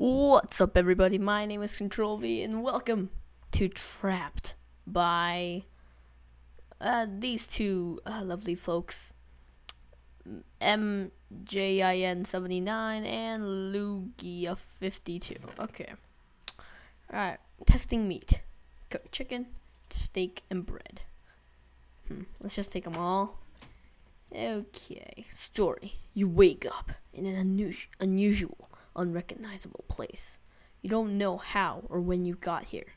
What's up, everybody? My name is Control V, and welcome to Trapped by uh, these two uh, lovely folks, MJIN79 and Lugia52. Okay. Alright, testing meat. Cooked chicken, steak, and bread. Hmm, let's just take them all. Okay, story. You wake up in an unus- unusual, unrecognizable place. You don't know how or when you got here,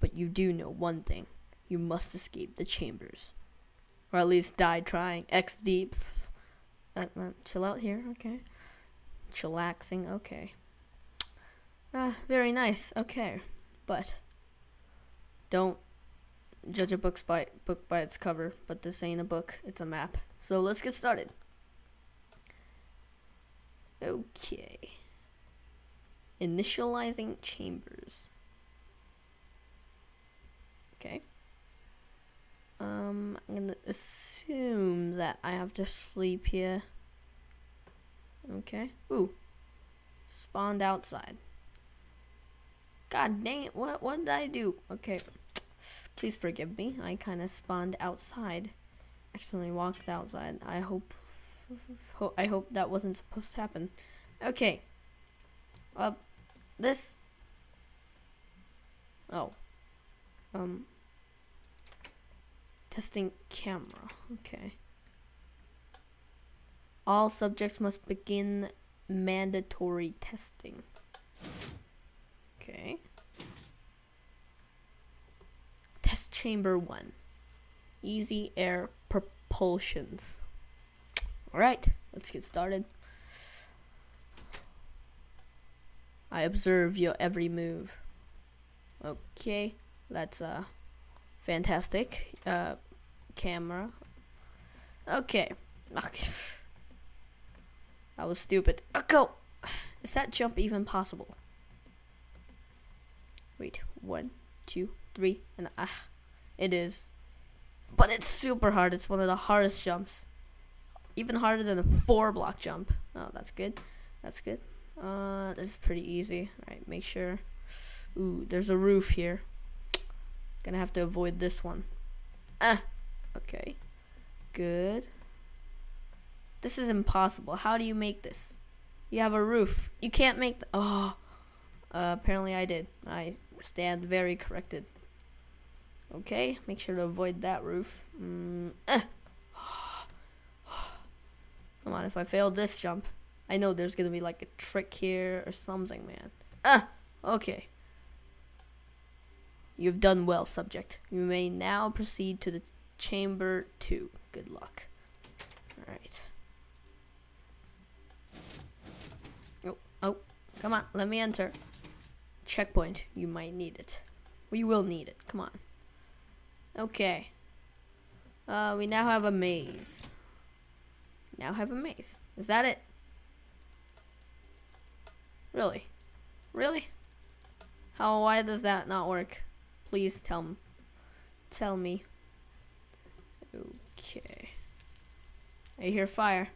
but you do know one thing. You must escape the chambers. Or at least die trying. X deep. Uh, uh, chill out here, okay. Chillaxing, okay. Uh, very nice, okay. But don't judge a by book by its cover, but this ain't a book, it's a map. So let's get started. Okay. Initializing chambers. Okay. Um, I'm gonna assume that I have to sleep here. Okay. Ooh. Spawned outside. God dang it, what, what did I do? Okay. Please forgive me. I kind of spawned outside. Accidentally walked outside. I hope, ho I hope that wasn't supposed to happen. Okay. Uh, this. Oh. Um. Testing camera. Okay. All subjects must begin mandatory testing. Okay. Test chamber one. Easy air propulsions. Alright, let's get started. I observe your every move. Okay, that's uh fantastic. Uh camera. Okay. That was stupid. Uh, go! Is that jump even possible? Wait, one, two, three, and ah, it is. But it's super hard. It's one of the hardest jumps. Even harder than a four block jump. Oh, that's good. That's good. Uh, this is pretty easy. Alright, make sure. Ooh, there's a roof here. Gonna have to avoid this one. Ah, okay. Good. This is impossible. How do you make this? You have a roof. You can't make the. Oh. Uh, apparently I did. I stand very corrected. Okay, make sure to avoid that roof. Mm, eh. Come on, if I fail this jump, I know there's gonna be like a trick here or something, man. Ah, okay. You've done well, subject. You may now proceed to the chamber two. Good luck. Alright. Oh, oh, come on, let me enter. Checkpoint, you might need it. We will need it, come on. Okay. Uh, we now have a maze. Now have a maze. Is that it? Really? Really? How, why does that not work? Please tell me. Tell me. Okay. I hear fire.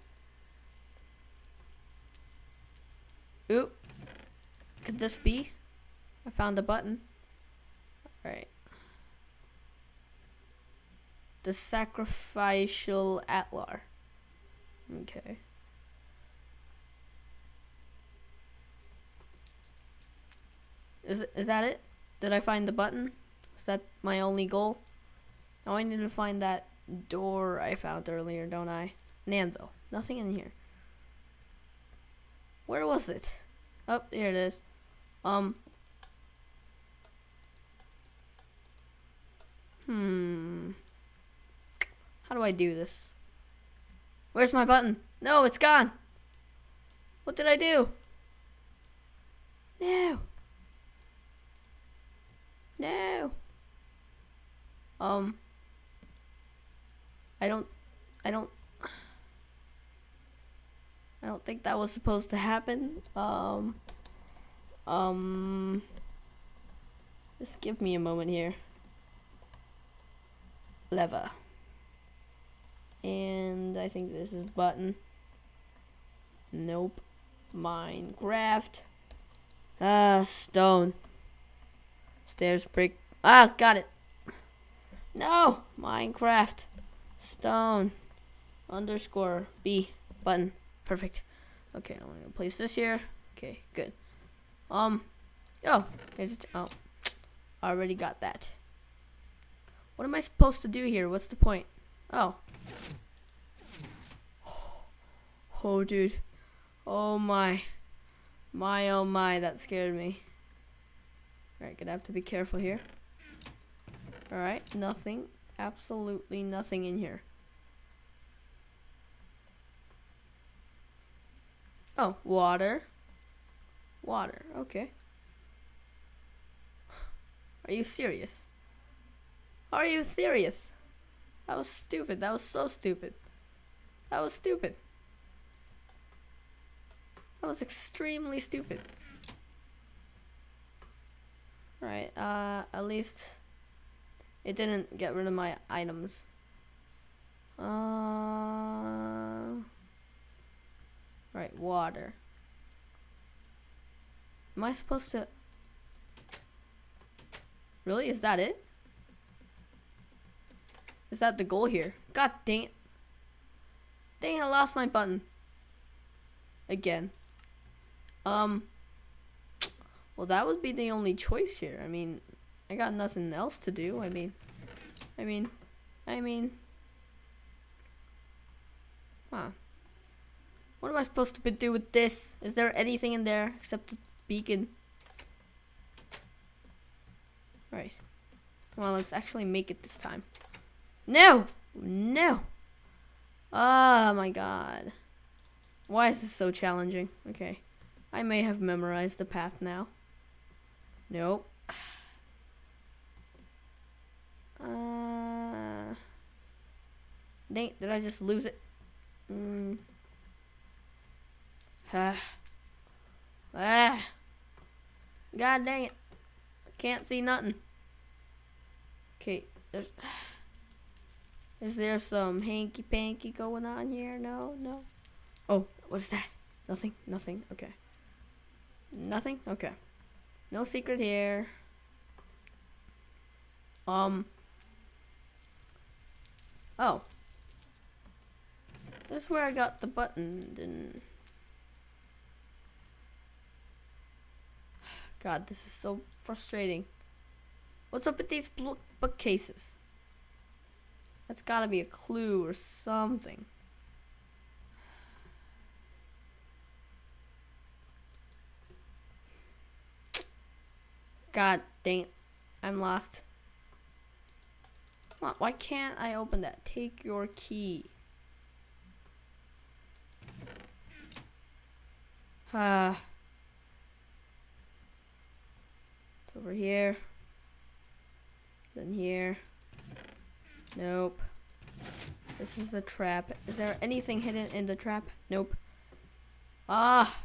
Oop. Could this be? I found a button. Alright. The sacrificial atlar. Okay. Is is that it? Did I find the button? Is that my only goal? Now I need to find that door I found earlier, don't I? Nanville. Nothing in here. Where was it? Oh, here it is. Um. Hmm. How do I do this? Where's my button? No, it's gone. What did I do? No. No. Um. I don't. I don't. I don't think that was supposed to happen. Um. Um. Just give me a moment here. Lever. And I think this is button. Nope. Minecraft. Ah, stone. Stairs break. Ah, got it. No, Minecraft. Stone. Underscore B button. Perfect. Okay, I'm gonna place this here. Okay, good. Um, oh, here's it. Oh, I already got that. What am I supposed to do here? What's the point? Oh. Oh, dude. Oh my. My, oh my, that scared me. Alright, gonna have to be careful here. Alright, nothing. Absolutely nothing in here. Oh, water. Water, okay. Are you serious? Are you serious? That was stupid. That was so stupid. That was stupid. That was extremely stupid. Right, uh, at least it didn't get rid of my items. Uh, right, water. Am I supposed to... Really? Is that it? Is that the goal here? God dang it. Dang, I lost my button. Again. Um. Well, that would be the only choice here. I mean, I got nothing else to do. I mean, I mean, I mean. Huh. What am I supposed to do with this? Is there anything in there except the beacon? Right. Well, let's actually make it this time. No! No! Oh my god. Why is this so challenging? Okay. I may have memorized the path now. Nope. Uh, Nate, did I just lose it? Mm. Ah. ah. God dang it. Can't see nothing. Okay, there's... Is there some hanky panky going on here? No, no. Oh, what's that? Nothing, nothing. Okay. Nothing? Okay. No secret here. Um. Oh. This is where I got the button. And God, this is so frustrating. What's up with these bookcases? That's gotta be a clue or something. God dang. I'm lost. Why can't I open that? Take your key. Uh, it's over here. Then here. Nope. This is the trap. Is there anything hidden in the trap? Nope. Ah!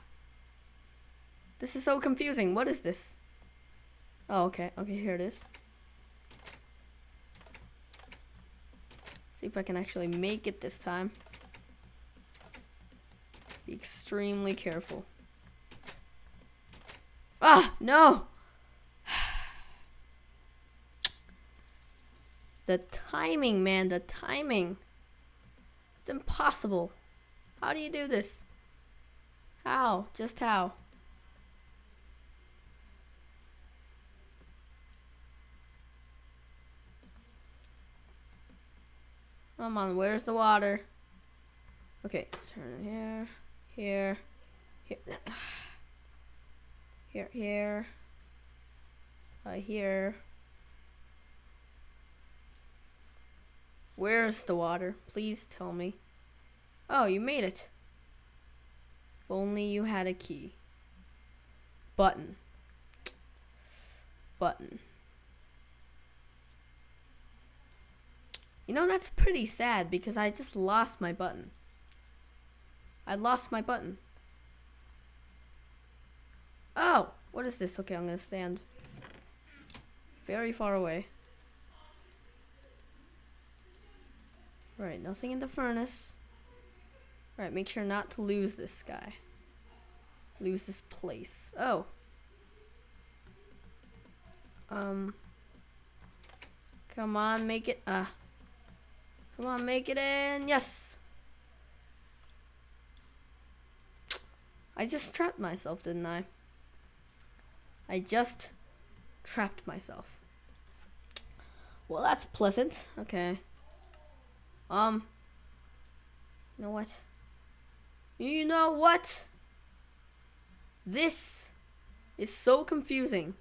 This is so confusing. What is this? Oh, okay. Okay, here it is. See if I can actually make it this time. Be extremely careful. Ah, no! The timing, man, the timing. It's impossible. How do you do this? How? Just how? Come on, where's the water? Okay, turn here, here, here, here, here, uh, here. Where's the water? Please tell me. Oh, you made it. If only you had a key. Button. Button. You know, that's pretty sad because I just lost my button. I lost my button. Oh, what is this? Okay, I'm to stand very far away. Right, nothing in the furnace. Right, make sure not to lose this guy. Lose this place. Oh. Um. Come on, make it. Ah. Uh, come on, make it in. Yes. I just trapped myself, didn't I? I just trapped myself. Well, that's pleasant. Okay. Um. You know what? You know what? This is so confusing.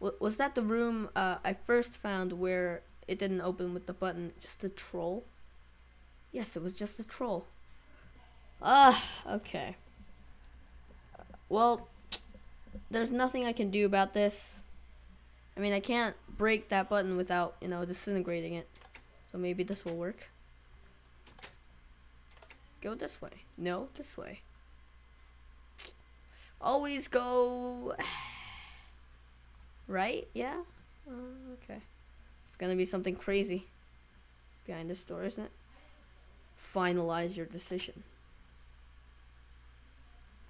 W was that the room uh, I first found where it didn't open with the button? Just a troll? Yes, it was just a troll. Ah, okay. Well, there's nothing I can do about this. I mean, I can't break that button without, you know, disintegrating it. So maybe this will work. Go this way. No, this way. Always go... right? Yeah? Uh, okay. Gonna be something crazy behind this door, isn't it? Finalize your decision.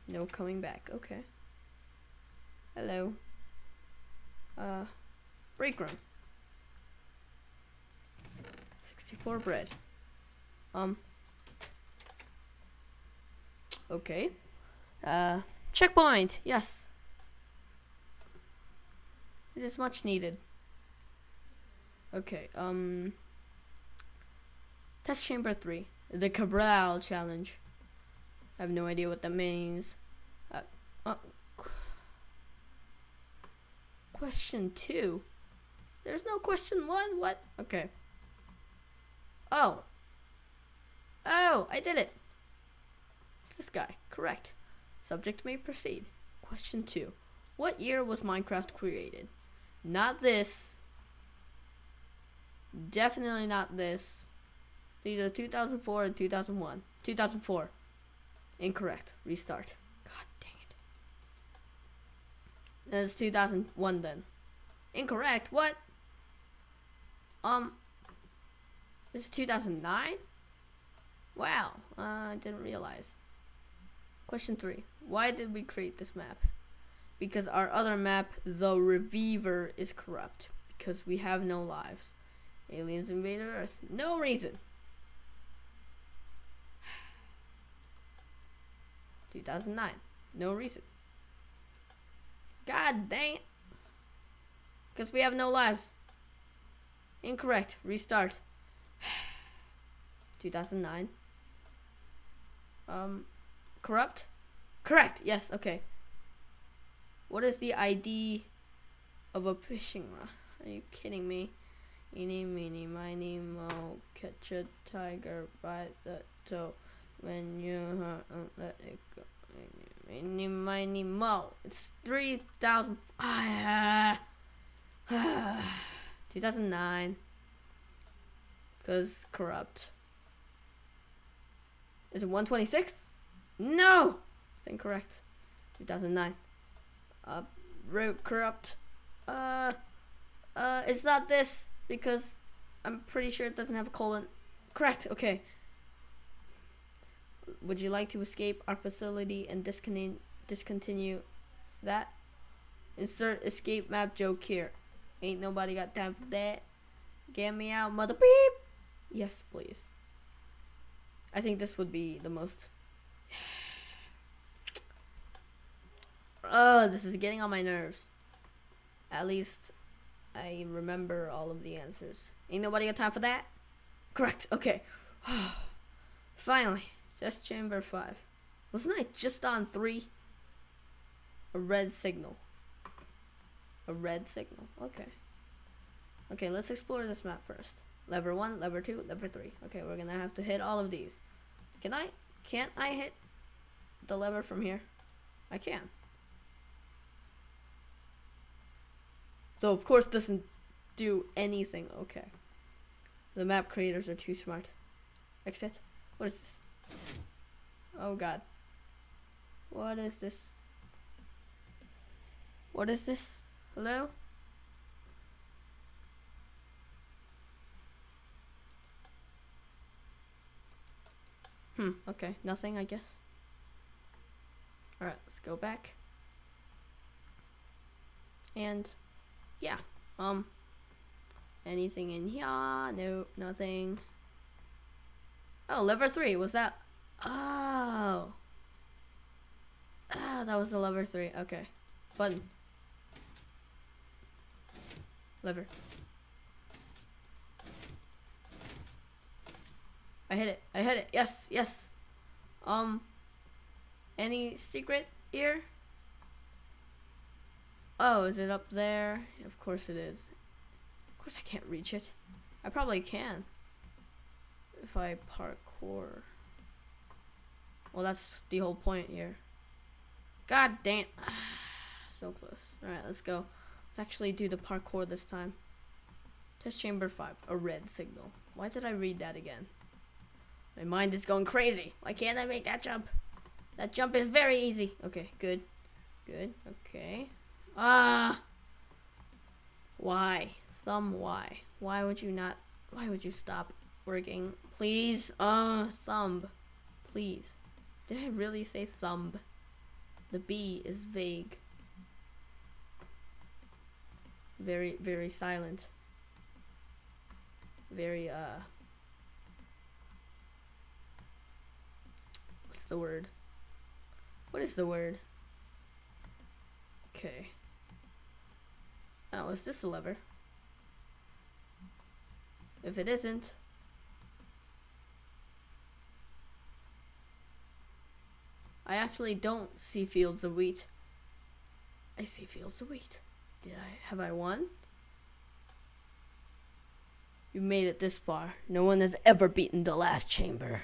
No coming back. Okay. Hello. Uh, break room. 64 bread. Um. Okay. Uh, checkpoint. Yes. It is much needed. Okay. Um. Test chamber three. The Cabral challenge. I have no idea what that means. Uh, uh, question two. There's no question one. What? Okay. Oh. Oh, I did it. It's this guy. Correct. Subject may proceed. Question two. What year was Minecraft created? Not this. Definitely not this. It's either 2004 or 2001. 2004. Incorrect. Restart. God dang it. That's 2001 then. Incorrect. What? Um. Is 2009? Wow. Uh, I didn't realize. Question 3. Why did we create this map? Because our other map, the Reviver, is corrupt. Because we have no lives. Aliens invaded Earth. No reason. 2009. No reason. God dang. Because we have no lives. Incorrect. Restart. 2009. Um, corrupt? Correct. Yes. Okay. What is the ID of a fishing rod? Are you kidding me? Eeny, meeny, miny, mo, catch a tiger by the toe. When you uh, let it go. Eeny, miny, mo. It's 3,000. Ah, 2009. Because corrupt. Is it 126? No! It's incorrect. 2009. Uh, corrupt. Uh, uh, it's not this because I'm pretty sure it doesn't have a colon. Correct. Okay. Would you like to escape our facility and discontinue discontinue that? Insert escape map joke here. Ain't nobody got time for that. Get me out, mother beep. Yes, please. I think this would be the most. Oh, this is getting on my nerves. At least I remember all of the answers. Ain't nobody got time for that? Correct. Okay. Finally, just chamber five. Wasn't I just on three? A red signal. A red signal. Okay. Okay, let's explore this map first. Lever 1, lever 2, lever 3. Okay, we're gonna have to hit all of these. Can I? Can't I hit the lever from here? I can. So of course doesn't do anything. Okay. The map creators are too smart. Exit. What is this? Oh god. What is this? What is this? Hello? Hmm, okay, nothing, I guess. Alright, let's go back. And yeah, um, anything in here? No, nothing. Oh, lever three. Was that? Oh. Ah, that was the lever three. Okay. Button. Lever. I hit it. I hit it. Yes, yes. Um, any secret here? Oh, is it up there? Of course it is. Of course I can't reach it. I probably can. If I parkour. Well, that's the whole point here. God damn. so close. Alright, let's go. Let's actually do the parkour this time. Test chamber 5. A red signal. Why did I read that again? My mind is going crazy. Why can't I make that jump? That jump is very easy. Okay, good. Good. Okay. Ah. Why? Thumb, why? Why would you not? Why would you stop working? Please. Uh, thumb. Please. Did I really say thumb? The B is vague. Very, very silent. Very, uh. What's the word? What is the word? Okay. Oh, is this a lever? If it isn't, I actually don't see fields of wheat. I see fields of wheat. Did I? Have I won? You made it this far. No one has ever beaten the last chamber.